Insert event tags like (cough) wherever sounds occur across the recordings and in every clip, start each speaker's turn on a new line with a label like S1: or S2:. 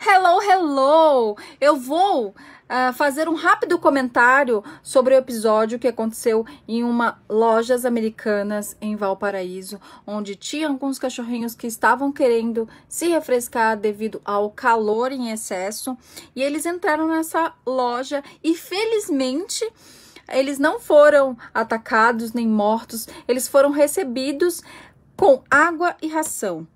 S1: Hello, hello! Eu vou uh, fazer um rápido comentário sobre o episódio que aconteceu em uma lojas americanas em Valparaíso, onde tinha alguns cachorrinhos que estavam querendo se refrescar devido ao calor em excesso, e eles entraram nessa loja e felizmente eles não foram atacados nem mortos, eles foram recebidos com água e ração.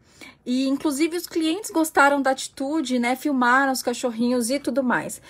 S1: E inclusive os clientes gostaram da atitude, né? Filmaram os cachorrinhos e tudo mais.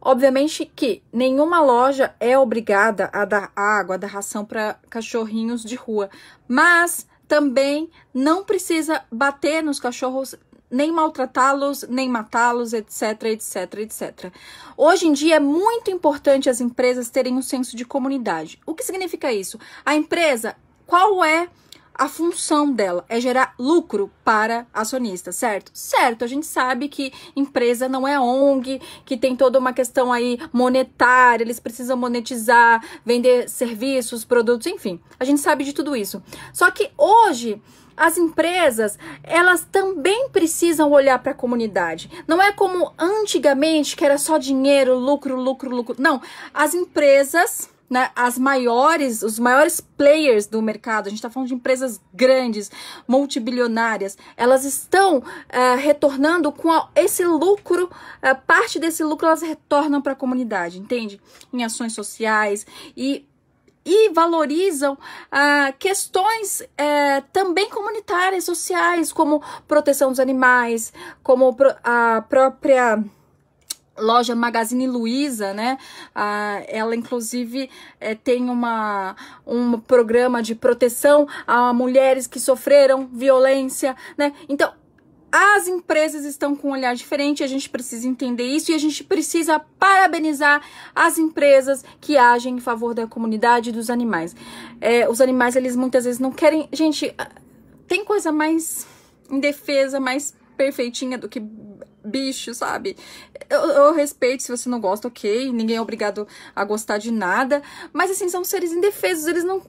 S1: Obviamente que nenhuma loja é obrigada a dar água, a dar ração para cachorrinhos de rua, mas também não precisa bater nos cachorros, nem maltratá-los, nem matá-los, etc, etc, etc. Hoje em dia é muito importante as empresas terem um senso de comunidade. O que significa isso? A empresa, qual é a função dela é gerar lucro para acionista, certo? Certo, a gente sabe que empresa não é ONG, que tem toda uma questão aí monetária, eles precisam monetizar, vender serviços, produtos, enfim. A gente sabe de tudo isso. Só que hoje as empresas, elas também precisam olhar para a comunidade. Não é como antigamente que era só dinheiro, lucro, lucro, lucro. Não, as empresas né, as maiores, os maiores players do mercado, a gente está falando de empresas grandes, multibilionárias, elas estão uh, retornando com a, esse lucro, uh, parte desse lucro elas retornam para a comunidade, entende? Em ações sociais e e valorizam uh, questões uh, também comunitárias, sociais, como proteção dos animais, como a própria loja Magazine Luiza, né? Ah, ela inclusive é, tem uma, um programa de proteção a mulheres que sofreram violência, né? Então as empresas estão com um olhar diferente, a gente precisa entender isso e a gente precisa parabenizar as empresas que agem em favor da comunidade e dos animais. É, os animais, eles muitas vezes não querem. Gente, tem coisa mais indefesa, mais perfeitinha do que bicho, sabe? Eu, eu, respeito se você não gosta, ok. Ninguém é obrigado a gostar de nada. Mas, assim, são seres indefesos. Eles não,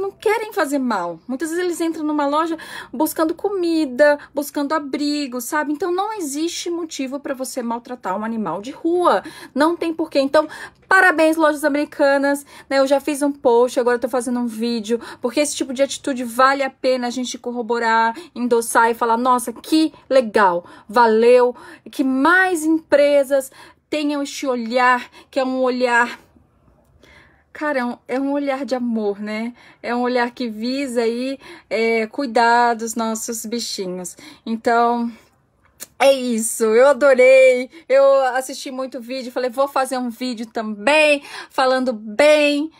S1: não querem fazer mal. Muitas vezes eles entram numa loja buscando comida, buscando abrigo, sabe? Então, não existe motivo para você maltratar um animal de rua. Não tem porquê. Então, parabéns, lojas americanas. Né? Eu já fiz um post, agora tô fazendo um vídeo. Porque esse tipo de atitude vale a pena a gente corroborar, endossar e falar: nossa, que legal, valeu que mais empresas tenham este olhar, que é um olhar cara, é um, é um, olhar de amor, né? É um olhar que visa aí é, cuidar dos nossos bichinhos. Então, é isso. Eu adorei. Eu assisti muito vídeo, falei, vou fazer um vídeo também, falando bem.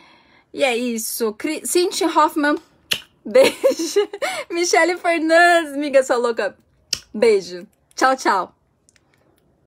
S1: E é isso. Cynthia Hoffman, (laughs) beijo. Michelle Fernandes, amiga sua louca, beijo. Tchau, tchau.